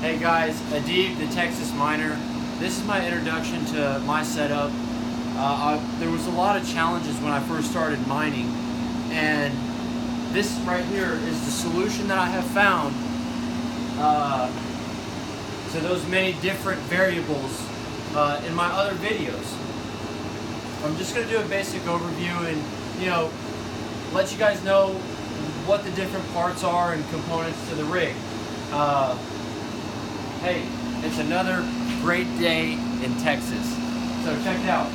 Hey guys, Adib, the Texas miner. This is my introduction to my setup. Uh, I, there was a lot of challenges when I first started mining, and this right here is the solution that I have found uh, to those many different variables uh, in my other videos. I'm just going to do a basic overview and, you know, let you guys know what the different parts are and components to the rig. Uh, hey, it's another great day in Texas. So check it out.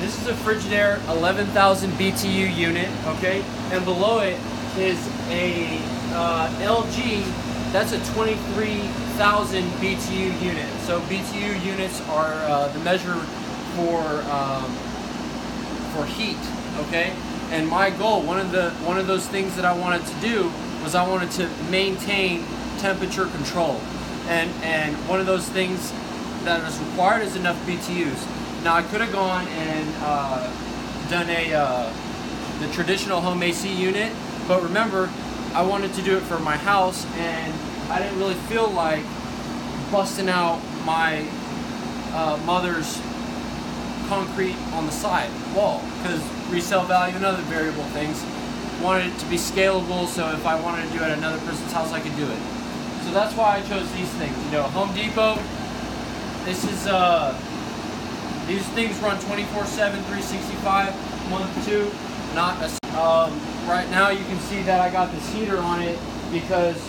This is a Frigidaire 11,000 BTU unit, okay? And below it is a uh, LG, that's a 23,000 BTU unit. So BTU units are uh, the measure for um, for heat, okay? And my goal, one of the one of those things that I wanted to do was I wanted to maintain temperature control. And and one of those things that is required is enough BTUs. Now I could have gone and uh, done a uh, the traditional home AC unit, but remember, I wanted to do it for my house, and I didn't really feel like busting out my uh, mother's concrete on the side wall because resale value and other variable things. Wanted it to be scalable, so if I wanted to do it at another person's house, I could do it. So that's why I chose these things. You know, Home Depot. This is uh, these things run 24/7, 365, month two. Not a. Um, right now, you can see that I got this heater on it because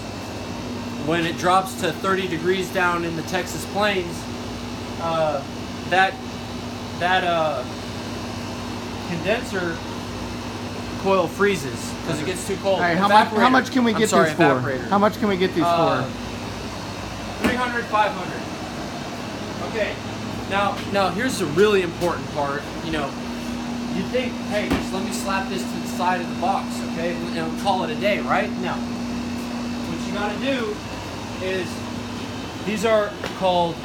when it drops to 30 degrees down in the Texas plains, uh, that that uh, condenser coil freezes because it gets too cold. All right, how much, how much can we get sorry, these for? evaporator. How much can we get these Uh, for? 300, 500. Okay. Now, now here's the really important part. You know, you think, hey, just let me slap this to the side of the box, okay, and call it a day, right? No. What you gotta do is, these are called,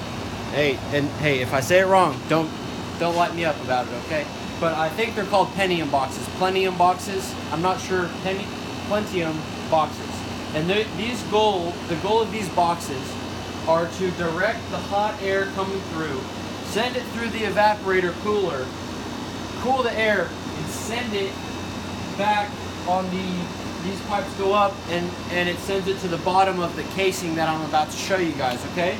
hey, and hey, if I say it wrong, don't, don't light me up about it, okay? But I think they're called Pentium boxes, Plenium boxes. I'm not sure, Peni, Plentium boxes. And these goal, the goal of these boxes are to direct the hot air coming through, send it through the evaporator cooler, cool the air, and send it back on the, these pipes go up and, and it sends it to the bottom of the casing that I'm about to show you guys, okay?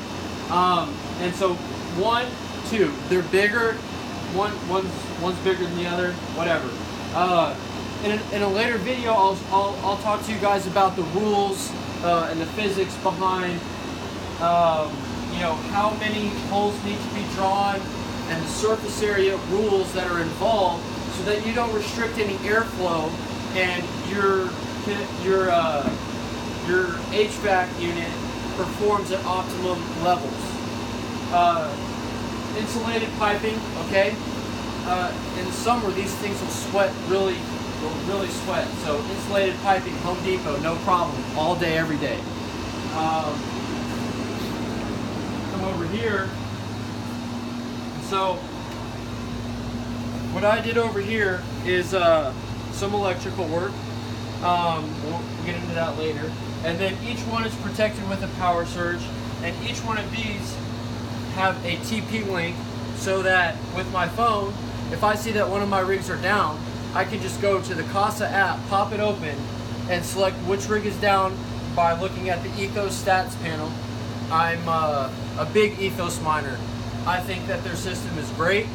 Um, and so one, two, they're bigger, one, one's, one's bigger than the other, whatever. Uh, in, a, in a later video, I'll, I'll, I'll talk to you guys about the rules uh, and the physics behind um, you know, how many holes need to be drawn and the surface area rules that are involved so that you don't restrict any airflow and your your uh, your HVAC unit performs at optimum levels. Uh, insulated piping, okay? Uh, in the summer, these things will sweat really, will really sweat. So insulated piping, Home Depot, no problem, all day, every day. Um, come over here. So what I did over here is uh, some electrical work. Um, we'll get into that later. And then each one is protected with a power surge. And each one of these have a TP link so that with my phone, if I see that one of my rigs are down, I can just go to the Kasa app, pop it open, and select which rig is down by looking at the Ethos stats panel. I'm uh, a big Ethos miner. I think that their system is great.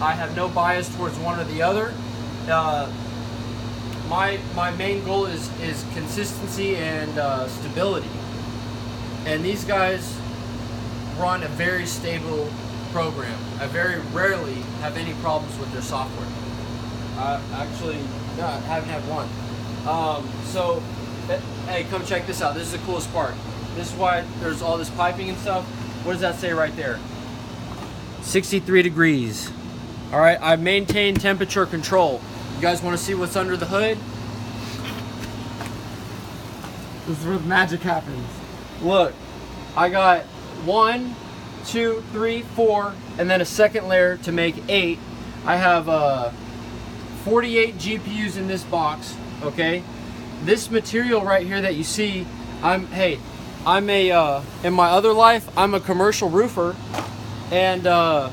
I have no bias towards one or the other. Uh, my my main goal is is consistency and uh, stability. And these guys run a very stable program. I very rarely have any problems with their software. I actually no, I haven't had one. Um, so, eh, hey, come check this out. This is the coolest part. This is why there's all this piping and stuff. What does that say right there? 63 degrees. All right, I maintain temperature control. You guys want to see what's under the hood? This is where the magic happens. Look, I got one, two, three, four, and then a second layer to make eight. I have uh, 48 GPUs in this box, okay? This material right here that you see, I'm, hey, I'm a uh, in my other life I'm a commercial roofer, and uh,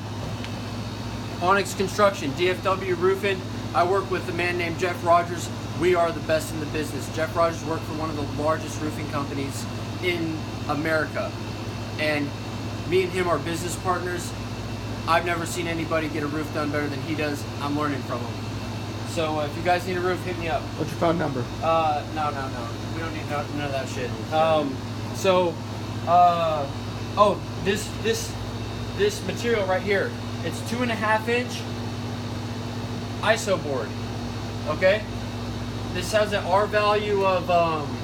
Onyx Construction, DFW Roofing. I work with a man named Jeff Rogers. We are the best in the business. Jeff Rogers worked for one of the largest roofing companies in America, and me and him are business partners. I've never seen anybody get a roof done better than he does. I'm learning from him. So uh, if you guys need a roof, hit me up. What's your phone number? Uh, no, no, no. We don't need no, none of that shit. Um, so, uh, oh, this this this material right here. It's two and a half inch ISO board. Okay. This has an R value of um,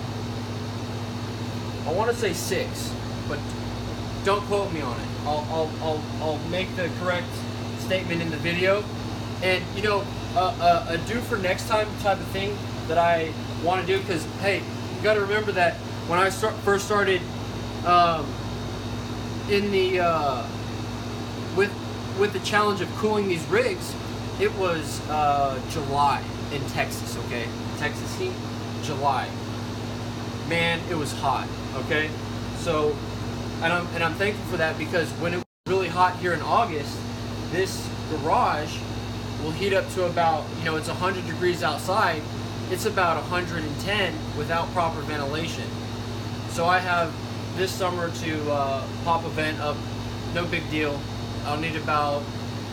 I want to say six, but don't quote me on it. I'll I'll I'll, I'll make the correct statement in the video. And you know, uh, a, a do for next time type of thing that I want to do because hey, you got to remember that when I start, first started um, in the uh, with with the challenge of cooling these rigs, it was uh, July in Texas. Okay, Texas heat, July. Man, it was hot. Okay, so and I'm and I'm thankful for that because when it was really hot here in August, this garage will heat up to about you know it's 100 degrees outside. It's about 110 without proper ventilation. So I have this summer to uh, pop a vent up. No big deal. I'll need about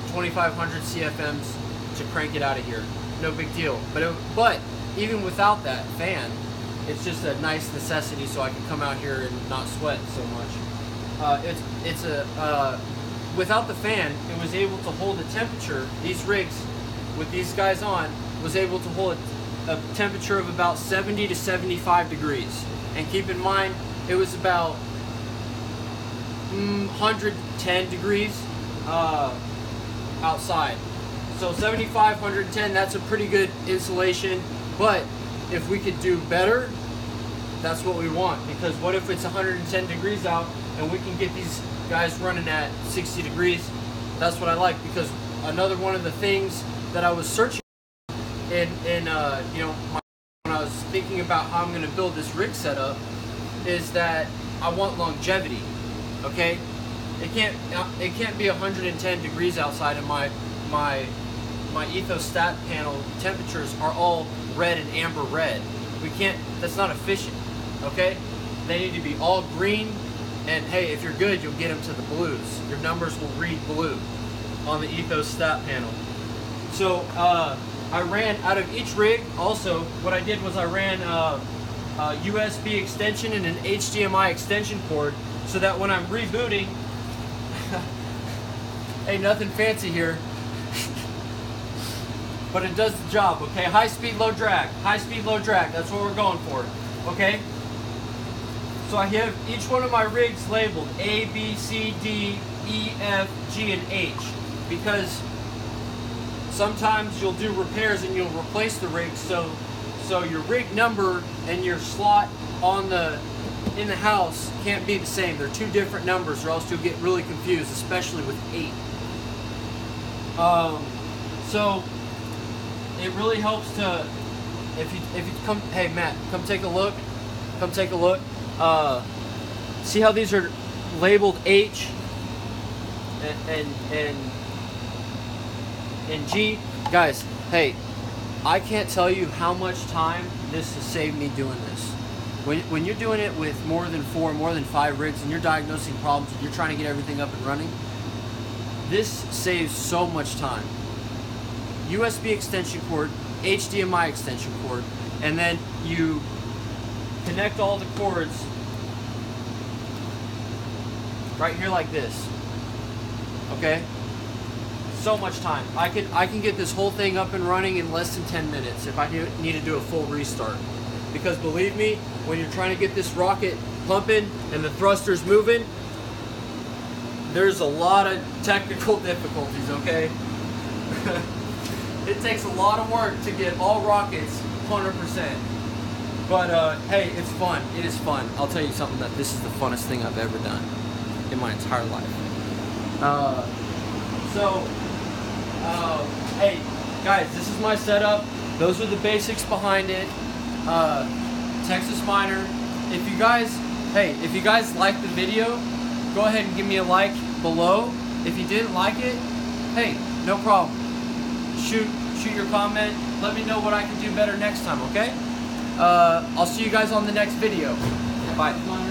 2,500 CFMs to crank it out of here. No big deal. But it, but even without that fan, it's just a nice necessity so I can come out here and not sweat so much. Uh, it's it's a uh, without the fan, it was able to hold a temperature. These rigs, with these guys on, was able to hold a, a temperature of about 70 to 75 degrees. And keep in mind, it was about mm, 110 degrees uh, outside. So 75, 110, that's a pretty good insulation. But if we could do better, that's what we want. Because what if it's 110 degrees out and we can get these guys running at 60 degrees? That's what I like. Because another one of the things that I was searching in, in uh, you know, my, when I was thinking about how I'm going to build this rig setup, is that I want longevity. Okay, it can't it can't be 110 degrees outside, and my my my ethostat panel temperatures are all red and amber red. We can't. That's not efficient. Okay, they need to be all green. And hey, if you're good, you'll get them to the blues. Your numbers will read blue on the ethostat panel. So uh, I ran out of each rig. Also, what I did was I ran. Uh, uh, USB extension and an HDMI extension cord so that when I'm rebooting, hey, nothing fancy here, but it does the job, okay? High speed, low drag. High speed, low drag. That's what we're going for, okay? So I have each one of my rigs labeled A, B, C, D, E, F, G, and H because sometimes you'll do repairs and you'll replace the rig so so your rig number and your slot on the in the house can't be the same. They're two different numbers, or else you'll get really confused, especially with eight. Um, so it really helps to if you if you come. Hey Matt, come take a look. Come take a look. Uh, see how these are labeled H and and and, and G, guys. Hey, I can't tell you how much time this has saved me doing this. When, when you're doing it with more than four, more than five rigs, and you're diagnosing problems, and you're trying to get everything up and running, this saves so much time. USB extension cord, HDMI extension cord, and then you connect all the cords right here like this. Okay? so much time. I can I can get this whole thing up and running in less than 10 minutes if I do, need to do a full restart. Because believe me, when you're trying to get this rocket pumping and the thrusters moving, there's a lot of technical difficulties, okay? it takes a lot of work to get all rockets 100%. But uh, hey, it's fun. It is fun. I'll tell you something that this is the funnest thing I've ever done in my entire life. Uh, so, uh, hey, guys, this is my setup. Those are the basics behind it. Uh, Texas Miner. If you guys, hey, if you guys like the video, go ahead and give me a like below. If you didn't like it, hey, no problem. Shoot, shoot your comment. Let me know what I can do better next time. Okay. Uh, I'll see you guys on the next video. Bye.